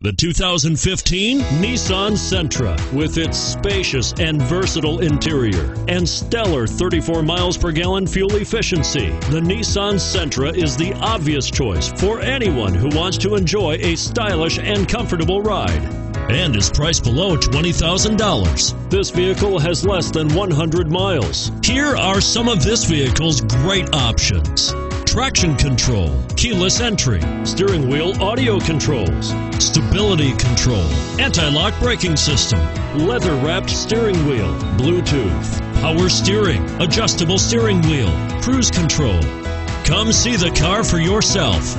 The 2015 Nissan Sentra, with its spacious and versatile interior and stellar 34 miles per gallon fuel efficiency, the Nissan Sentra is the obvious choice for anyone who wants to enjoy a stylish and comfortable ride. And is priced below $20,000. This vehicle has less than 100 miles. Here are some of this vehicle's great options traction control, keyless entry, steering wheel audio controls, stability control, anti lock braking system, leather wrapped steering wheel, Bluetooth, power steering, adjustable steering wheel, cruise control. Come see the car for yourself.